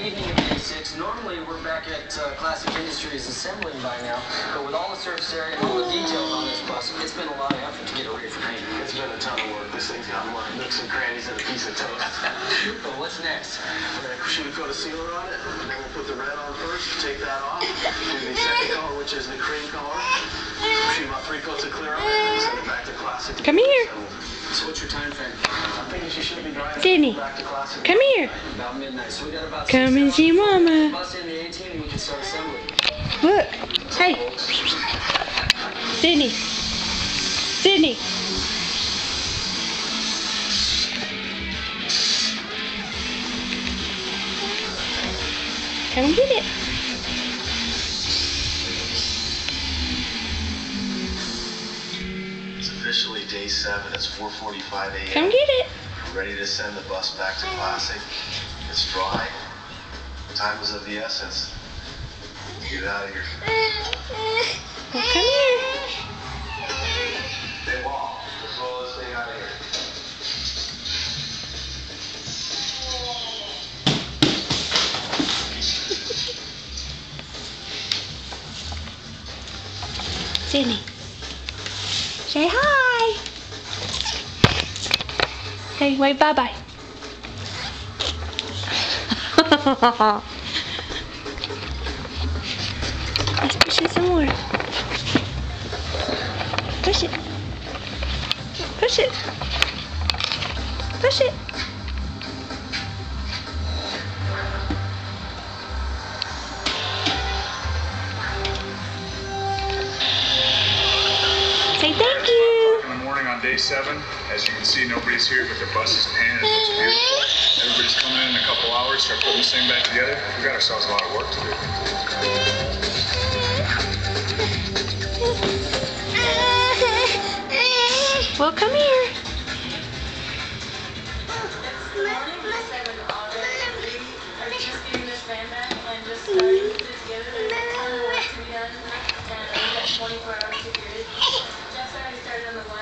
evening of day six. Normally we're back at uh, Classic Industries assembling by now, but with all the surface area and all the details on this bus, it's been a lot of effort to get it ready for paint. It's been a ton of work. This thing's got more nooks and crannies than a piece of toast. but what's next? We're gonna shoot a coat of sealer on it, and then we'll put the red on first, take that off, do the second color, which is the cream color. Shoot about three coats of clear on it, and send it back to Classic. Come here. So what's your time frame? I'm thinking she should be driving Sydney. back to Classic. Come here. About midnight. So we got about Come and see. Mama. Bus in the 18 and we can start assembling. Look. Hey. Sydney. Sydney. Come get it. It's officially day seven. It's 4:45 a.m. Come get it. We're ready to send the bus back to Classic. It's dry. Time is of the essence. Get out of here. Well, come here. Hey, Wall, let's roll this thing out of here. Sydney. Say hi. Hey, wait, bye bye. Let's push it some more. Push it. Push it. Push it. day seven. As you can see, nobody's here, but the bus is painted. It looks beautiful. Everybody's coming in in a couple hours, start putting this thing back together. We've got ourselves a lot of work to do. Well, come here. Started on the one.